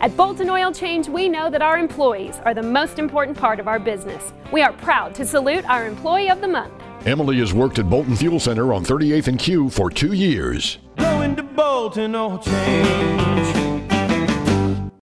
At Bolton Oil Change, we know that our employees are the most important part of our business. We are proud to salute our Employee of the Month. Emily has worked at Bolton Fuel Center on 38th and Q for two years. Going to Bolton Oil Change.